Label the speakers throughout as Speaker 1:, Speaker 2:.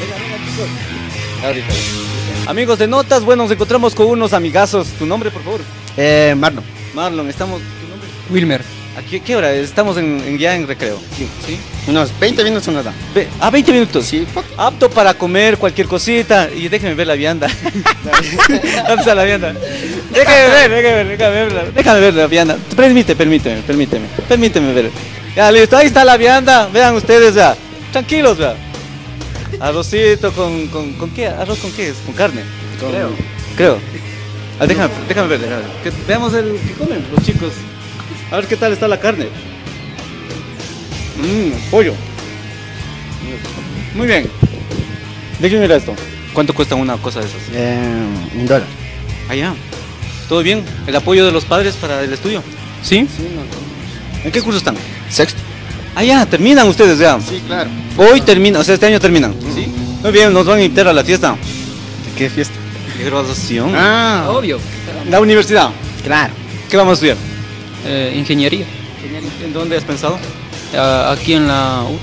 Speaker 1: Venga, venga, chicos. Ahorita. Amigos de notas, bueno, nos encontramos con unos amigazos. ¿Tu nombre, por favor?
Speaker 2: Eh, Marlon.
Speaker 1: Marlon, estamos. ¿Tu nombre?
Speaker 3: Wilmer.
Speaker 1: ¿A qué, qué hora? Estamos en, en- ya en recreo.
Speaker 2: Sí.
Speaker 1: ¿Sí?
Speaker 2: Unos 20 minutos nos da.
Speaker 1: Ve- ah, 20 minutos.
Speaker 2: Sí,
Speaker 1: Apto para comer cualquier cosita. Y déjeme ver la vianda. ¿Dónde está la vianda? Déjame ver, déjame ver, déjame ver, déjame ver la vianda. Permite, permíteme, permíteme, permíteme ver. Ya, listo, ahí está la vianda. Vean ustedes, ya. Tranquilos, ya. Arrocito con, con, ¿con qué? ¿Arroz con qué es? ¿Con carne? Creo. Creo. Ah, déjame, déjame ver, déjame ver. Que veamos el que comen los chicos. A ver qué tal está la carne. Mmm, pollo. Muy bien. Déjenme ver esto. ¿Cuánto cuesta una cosa de esas?
Speaker 2: Eh, un dólar.
Speaker 1: Allá. ¿Todo bien? ¿El apoyo de los padres para el estudio? ¿Sí? ¿En qué curso están?
Speaker 2: Sexto.
Speaker 1: Allá, terminan ustedes ya.
Speaker 2: Sí, claro.
Speaker 1: Hoy terminan, o sea, este año terminan. ¿Sí? Muy bien, nos van a invitar a la fiesta.
Speaker 2: ¿Qué fiesta?
Speaker 1: ¿De graduación?
Speaker 2: Ah,
Speaker 3: Obvio.
Speaker 1: La universidad.
Speaker 2: claro.
Speaker 1: ¿Qué vamos a estudiar?
Speaker 3: Eh, ingeniería.
Speaker 1: ¿En dónde has pensado?
Speaker 3: Ah, aquí en la UT.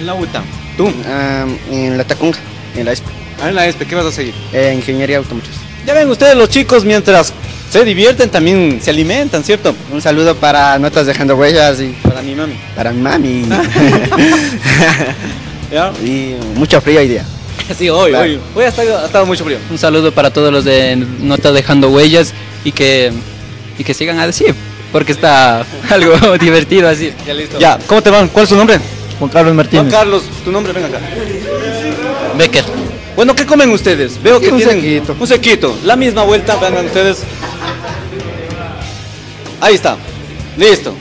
Speaker 1: En la UTA. ¿Tú?
Speaker 2: Ah, en la Tacunga, en la ESP.
Speaker 1: A ver, en la ESPE, ¿qué vas a seguir?
Speaker 2: Eh, ingeniería automotriz.
Speaker 1: Ya ven ustedes, los chicos, mientras se divierten, también se alimentan, ¿cierto?
Speaker 2: Un saludo para Notas Dejando Huellas y
Speaker 1: Para mi mami.
Speaker 2: para mi mami.
Speaker 1: ¿Ya?
Speaker 2: y mucho frío hoy día.
Speaker 1: Sí, hoy,
Speaker 2: Claro.
Speaker 1: hoy. Hoy ha estado, ha estado mucho frío.
Speaker 3: Un saludo para todos los de Nota Dejando Huellas y que, y que sigan a decir, porque está algo divertido así.
Speaker 1: Ya listo. Ya, ¿cómo te van? ¿Cuál es tu nombre?
Speaker 4: Juan Carlos
Speaker 1: Juan
Speaker 4: Martínez.
Speaker 1: Carlos, tu nombre, ven acá.
Speaker 3: Becker.
Speaker 1: Bueno, ¿qué comen ustedes? Veo que
Speaker 2: Un
Speaker 1: tienen
Speaker 2: sequito.
Speaker 1: un sequito. La misma vuelta, vengan ustedes. Ahí está. Listo.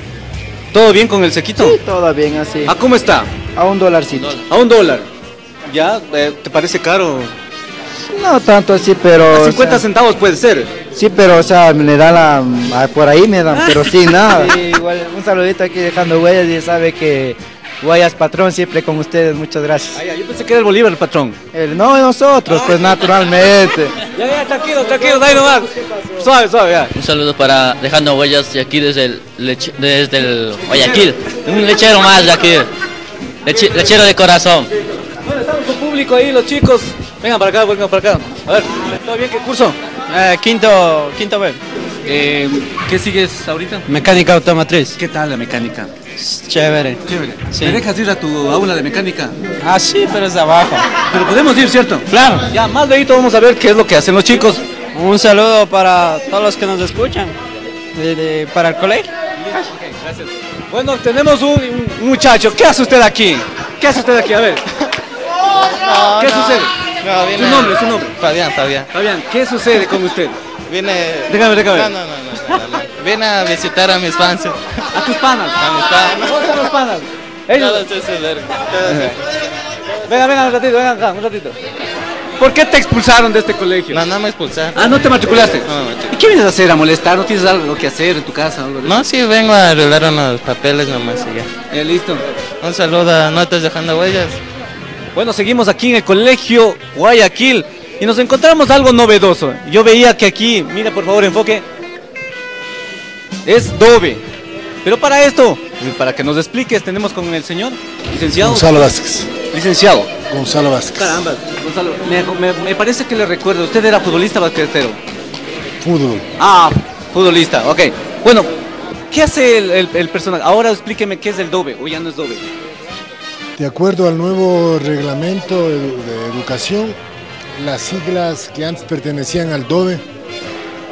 Speaker 1: ¿Todo bien con el sequito?
Speaker 4: Todo bien así.
Speaker 1: ¿A cómo está?
Speaker 4: A un dolarcito.
Speaker 1: A un dólar. ¿Ya? Eh, ¿Te parece caro?
Speaker 4: No tanto así, pero.
Speaker 1: A
Speaker 4: o
Speaker 1: 50
Speaker 4: sea,
Speaker 1: centavos puede ser.
Speaker 4: Sí, pero o sea, me da la. ah, Por ahí me dan, pero sí, nada. Sí, igual, un saludito aquí dejando huellas y sabe que Guayas Patrón siempre con ustedes. Muchas gracias.
Speaker 1: Ay, yo pensé que era el Bolívar el patrón.
Speaker 4: El- no, nosotros, pues naturalmente.
Speaker 1: Ya, ya, tranquilo, tranquilo, dale nomás. Suave, suave, ya.
Speaker 5: Un saludo para Dejando Huellas de aquí desde el, leche- desde el Guayaquil. Un lechero más de aquí. Leche- lechero de corazón.
Speaker 1: Bueno, estamos con público ahí, los chicos. Vengan para acá, vengan para acá. A ver, ¿todo bien? ¿Qué curso?
Speaker 3: quinto, quinto B.
Speaker 1: Eh, ¿Qué sigues ahorita?
Speaker 3: Mecánica automotriz.
Speaker 1: ¿Qué tal la mecánica?
Speaker 3: Chévere.
Speaker 1: Chévere.
Speaker 3: Sí.
Speaker 1: ¿Me dejas ir a tu aula de mecánica?
Speaker 3: Ah, sí, pero es de abajo.
Speaker 1: Pero podemos ir, ¿cierto?
Speaker 3: Claro.
Speaker 1: Ya, más de ahí vamos a ver qué es lo que hacen los chicos.
Speaker 3: Un saludo para todos los que nos escuchan. de- de- para el colegio.
Speaker 1: Gracias. Bueno, tenemos un, un muchacho. ¿Qué hace usted aquí? ¿Qué hace usted aquí? A ver. ¿Qué sucede? Su nombre, su nombre.
Speaker 6: Fabián, Fabián.
Speaker 1: Fabián, ¿qué sucede con usted?
Speaker 6: Vine.
Speaker 1: Déjame, déjame.
Speaker 6: No, no, no, no, no, no. Vine a visitar a mis fans.
Speaker 1: A tus panas.
Speaker 6: A mis fans.
Speaker 1: ¿Cómo están los panas? Ellos.
Speaker 6: Todos.
Speaker 1: Venga, venga, un ratito, venga acá, un ratito. ¿Por qué te expulsaron de este colegio?
Speaker 6: No, no me expulsaron.
Speaker 1: Ah, ¿no te matriculaste?
Speaker 6: No, me matriculé.
Speaker 1: ¿Y qué vienes a hacer? ¿A molestar? ¿No tienes algo que hacer en tu casa? o algo de eso?
Speaker 6: No, sí, vengo a arreglar unos papeles nomás y ya.
Speaker 1: Ya, listo.
Speaker 6: Un saludo a Notas Dejando Huellas.
Speaker 1: Bueno, seguimos aquí en el colegio Guayaquil y nos encontramos algo novedoso. Yo veía que aquí, mira por favor, enfoque, es Dove. Pero para esto, para que nos expliques, tenemos con el señor licenciado.
Speaker 7: Gonzalo Vázquez.
Speaker 1: Licenciado.
Speaker 7: Gonzalo Vázquez.
Speaker 1: Caramba, Gonzalo, me, me- me parece que le recuerdo, usted era futbolista basquetero.
Speaker 7: Fútbol.
Speaker 1: Ah, futbolista, ok. Bueno, ¿qué hace el, el- el personaje? Ahora explíqueme qué es el Dove, o ya no es Dove.
Speaker 7: De acuerdo al nuevo reglamento de, de educación, las siglas que antes pertenecían al DOBE,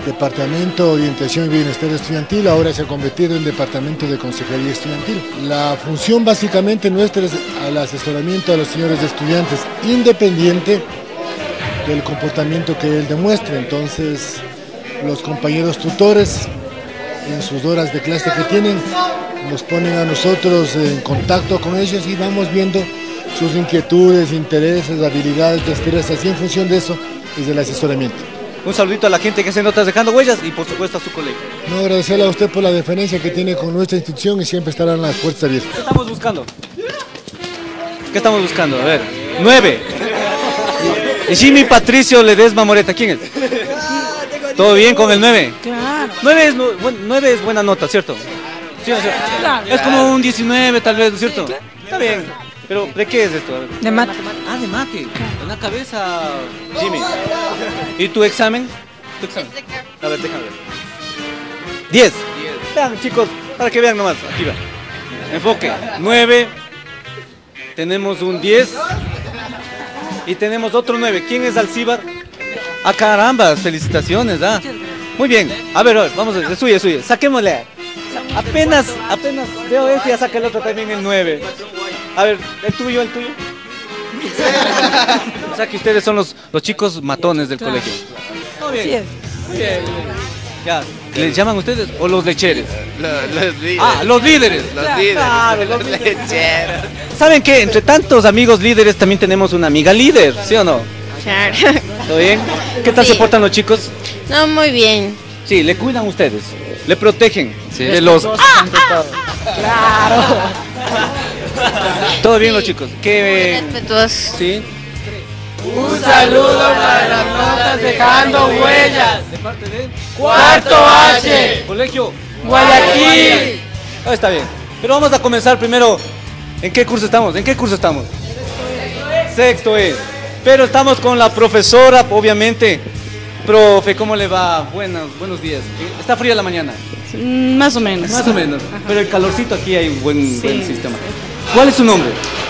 Speaker 7: Departamento de Orientación y Bienestar Estudiantil, ahora se ha convertido en Departamento de Consejería Estudiantil. La función básicamente nuestra es el asesoramiento a los señores estudiantes, independiente del comportamiento que él demuestre. Entonces, los compañeros tutores, en sus horas de clase que tienen, nos ponen a nosotros en contacto con ellos y vamos viendo sus inquietudes, intereses, habilidades, destrezas y en función de eso es el asesoramiento.
Speaker 1: Un saludito a la gente que hace notas dejando huellas y por supuesto a su colegio.
Speaker 7: No agradecerle a usted por la deferencia que tiene con nuestra institución y siempre estarán las puertas abiertas.
Speaker 1: ¿Qué estamos buscando? ¿Qué estamos buscando? A ver. Nueve. Y Jimmy Patricio Ledesma Moreta. ¿Quién es? ¿Todo bien con el nueve?
Speaker 8: Claro.
Speaker 1: Nueve es, nu- buen- nueve es buena nota, ¿cierto? Sí, ¿no es cierto? Es como un 19 tal vez, ¿no es cierto? Está bien. Pero, ¿de qué es esto? A.
Speaker 8: De mate.
Speaker 1: Ah, de mate. En la cabeza, Jimmy. ¿Y tu examen? ¿Tu examen? A ver, déjame ver. 10. Vean, chicos, para que vean nomás. Aquí va. Enfoque. 9. Tenemos un 10. Y tenemos otro 9. ¿Quién es Alcibar? Ah, caramba, felicitaciones, ¿ah? Muy bien. A ver, a ver, vamos a ver. Es suyo. Saquémosle. Apenas, apenas veo este, ya saca el otro también el 9. A ver, el tuyo, el tuyo. O sea que ustedes son los, los chicos matones del colegio. Muy bien.
Speaker 8: Sí es.
Speaker 1: Muy bien. Ya, ¿les llaman ustedes o los lecheres?
Speaker 6: Los líderes.
Speaker 1: Ah, los líderes.
Speaker 6: Los líderes.
Speaker 1: Claro, los líderes.
Speaker 6: lecheros.
Speaker 1: ¿Saben qué? Entre tantos amigos líderes también tenemos una amiga líder, ¿sí o no?
Speaker 9: Claro.
Speaker 1: ¿Todo bien? ¿Qué tal
Speaker 9: Sí.
Speaker 1: se portan los chicos?
Speaker 9: No, muy bien.
Speaker 1: Sí, le cuidan ustedes, le protegen
Speaker 3: Sí.
Speaker 1: de los...
Speaker 8: Claro.
Speaker 1: Todo bien
Speaker 9: Sí.
Speaker 1: los chicos. ¿Qué?
Speaker 9: Respetuosos.
Speaker 1: Sí.
Speaker 6: Un saludo para las notas dejando huellas.
Speaker 1: De parte de
Speaker 6: Cuarto H.
Speaker 1: Colegio
Speaker 6: Guayaquil.
Speaker 1: Ah, está bien. Pero vamos a comenzar primero. ¿En qué curso estamos? ¿En qué curso estamos? Sexto E. Pero estamos con la profesora, obviamente. Profe, ¿cómo le va? Buenos, buenos días. ¿Está fría la mañana?
Speaker 8: Mm, Más o menos.
Speaker 1: Más o menos. Pero el calorcito aquí hay un buen,
Speaker 8: Sí.
Speaker 1: buen sistema. ¿Cuál es su nombre?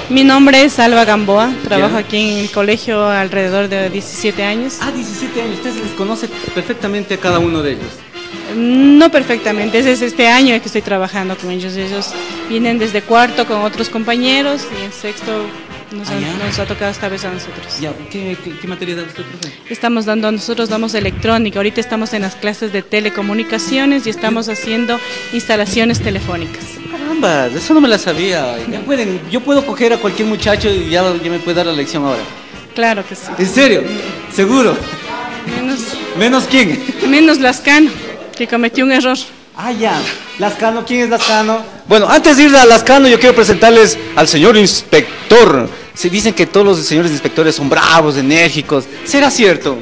Speaker 8: Mi nombre es Alba Gamboa, trabajo aquí en el colegio alrededor de 17 años.
Speaker 1: Ah, 17 años. Usted les conoce perfectamente a cada uno de ellos.
Speaker 8: No perfectamente, es este año que estoy trabajando con ellos. Ellos vienen desde cuarto con otros compañeros y en sexto nos,
Speaker 1: Ah, ya.
Speaker 8: nos ha tocado esta vez a nosotros.
Speaker 1: Ya, ¿qué, qué, qué materia da usted, profe?
Speaker 8: Estamos dando, nosotros damos electrónica, ahorita estamos en las clases de telecomunicaciones y estamos haciendo instalaciones telefónicas.
Speaker 1: Caramba, eso no me la sabía. Ya pueden, yo puedo coger a cualquier muchacho y ya, ya me puede dar la lección ahora.
Speaker 8: Claro que sí.
Speaker 1: ¿En serio? ¿Seguro?
Speaker 8: Menos,
Speaker 1: ¿Menos quién?
Speaker 8: menos Lascano, que cometió un error.
Speaker 1: Ah, ya. Lascano, ¿quién es Lascano? Bueno, antes de ir a Lascano, yo quiero presentarles al señor inspector. Se dicen que todos los señores inspectores son bravos, enérgicos. ¿Será cierto?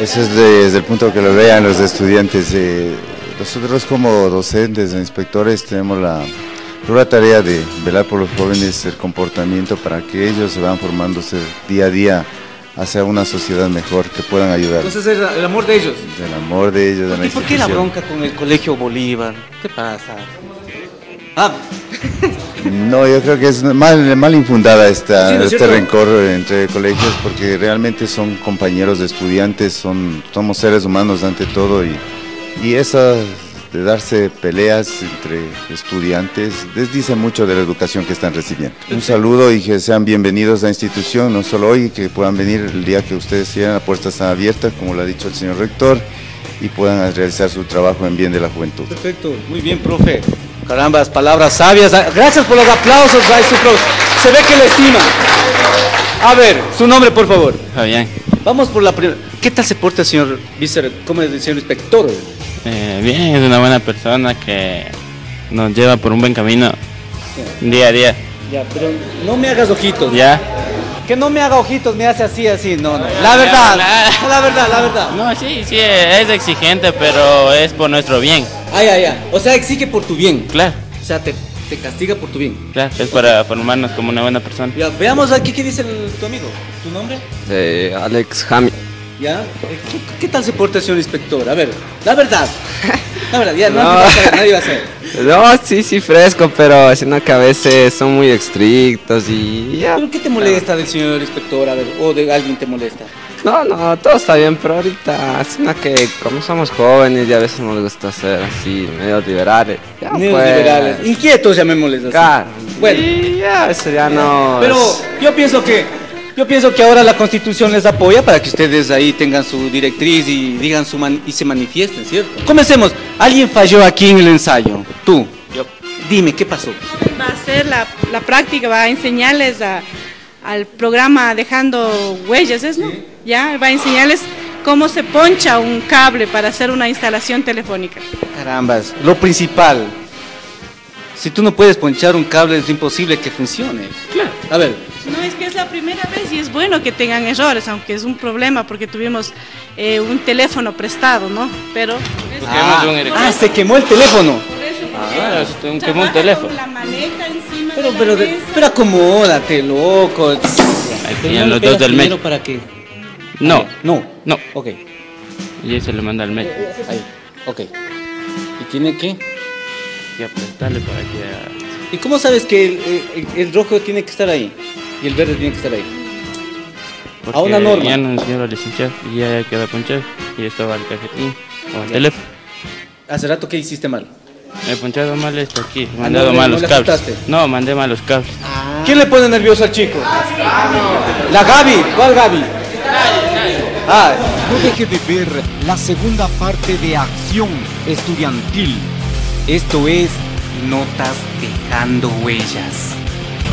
Speaker 10: Eso es desde el punto que lo vean los estudiantes. eh, nosotros como docentes e inspectores tenemos la dura tarea de velar por los jóvenes el comportamiento para que ellos se van formándose día a día hacia una sociedad mejor, que puedan ayudar.
Speaker 1: Entonces es el amor de ellos.
Speaker 10: Del amor de ellos, de la
Speaker 1: ¿Y por qué la bronca con el colegio Bolívar? ¿Qué pasa? Ah,
Speaker 10: No, yo creo que es mal, mal infundada esta,
Speaker 1: Sí, ¿no es
Speaker 10: este
Speaker 1: cierto?
Speaker 10: rencor entre colegios porque realmente son compañeros de estudiantes, son, somos seres humanos ante todo y, y esa de darse peleas entre estudiantes les dice mucho de la educación que están recibiendo. Un saludo y que sean bienvenidos a la institución, no solo hoy, que puedan venir el día que ustedes quieran, la puerta está abierta, como lo ha dicho el señor rector, y puedan realizar su trabajo en bien de la juventud.
Speaker 1: Perfecto, muy bien, profe. Carambas, palabras sabias. Ah, Gracias por los aplausos. Se ve que le estima. A ver, su nombre, por favor.
Speaker 6: Fabián,
Speaker 1: Vamos por la primera. ¿Qué tal se porta el señor vice, cómo es el señor inspector?
Speaker 6: eh, bien, es una buena persona que nos lleva por un buen camino día a día.
Speaker 1: Ya, pero no me hagas ojitos.
Speaker 6: ¿Ya?
Speaker 1: Que no me haga ojitos, me hace así, así. No, no. La verdad, la verdad, la verdad.
Speaker 6: No, sí, sí, es exigente, pero es por nuestro bien.
Speaker 1: Ah, ya, ya. O sea, exige por tu bien.
Speaker 6: Claro,
Speaker 1: O sea, te, te castiga por tu bien.
Speaker 6: claro, es para formarnos como una buena persona.
Speaker 1: Ya, veamos aquí qué dice el- tu amigo. ¿Tu nombre?
Speaker 11: Eh, Alex Jami.
Speaker 1: ¿Ya? Eh, ¿Qué, qué tal se porta el señor inspector? A ver, la verdad. La verdad, ya,
Speaker 11: No.
Speaker 1: nadie va a saber, nadie va a saber.
Speaker 11: No, sí, sí, fresco, pero sino que a veces son muy estrictos y ya.
Speaker 1: ¿Pero qué te molesta del señor inspector? A ver, o de alguien te molesta.
Speaker 11: No, no, todo está bien, pero ahorita, sino que como somos jóvenes y a veces nos gusta ser así, medio liberales. Ya, pues,
Speaker 1: liberales. Inquietos, llamémosles así.
Speaker 11: Claro.
Speaker 1: Bueno.
Speaker 11: Y ya, eso ya no.
Speaker 1: Pero
Speaker 11: es-
Speaker 1: yo pienso que yo pienso que ahora la Constitución les apoya para que ustedes ahí tengan su directriz y digan su man- y se manifiesten, ¿cierto? Comencemos. Alguien falló aquí en el ensayo. Tú.
Speaker 6: Yo.
Speaker 1: Dime, ¿qué pasó?
Speaker 8: Va a hacer la, la práctica, va a enseñarles a- al programa Dejando Huellas, ¿es no? Ya, va a enseñarles cómo se poncha un cable para hacer una instalación telefónica.
Speaker 1: Carambas, lo principal. Si tú no puedes ponchar un cable es imposible que funcione. Claro. A ver,
Speaker 8: No, es que es la primera vez y es bueno que tengan errores, aunque es un problema porque tuvimos eh, un teléfono prestado, ¿no? Pero
Speaker 6: un
Speaker 1: ah, se quemó el teléfono.
Speaker 6: Ah, es un, como un teléfono.
Speaker 8: La maleta encima
Speaker 1: Pero,
Speaker 8: de
Speaker 1: pero,
Speaker 8: mesa.
Speaker 1: pero acomódate, loco.
Speaker 6: Ahí tenían
Speaker 1: no
Speaker 6: los dos del MEC.
Speaker 1: para qué?
Speaker 6: No,
Speaker 1: No.
Speaker 6: no.
Speaker 1: Ok,
Speaker 6: Y ahí se le manda al MEC.
Speaker 1: ahí. Ok. ¿Y tiene que?
Speaker 6: Y apretarle para que...
Speaker 1: ¿Y cómo sabes que el, el- el rojo tiene que estar ahí? Y el verde tiene que estar ahí.
Speaker 6: Porque
Speaker 1: A una norma.
Speaker 6: Ya nos enseñó la licenciada y ya queda ponchado. Y esto va al cajetín o al
Speaker 1: Ya.
Speaker 6: teléfono.
Speaker 1: Hace rato que hiciste mal.
Speaker 6: He ponchado mal esto aquí,
Speaker 1: Ah,
Speaker 6: mandado mal
Speaker 1: no
Speaker 6: los
Speaker 1: le
Speaker 6: cables. No, mandé mal los cables.
Speaker 1: ¿Quién le pone nervioso al chico? La Gaby. ¿Cuál Gaby? Ah,
Speaker 12: No deje de ver la segunda parte de Acción Estudiantil. Esto es Notas dejando huellas.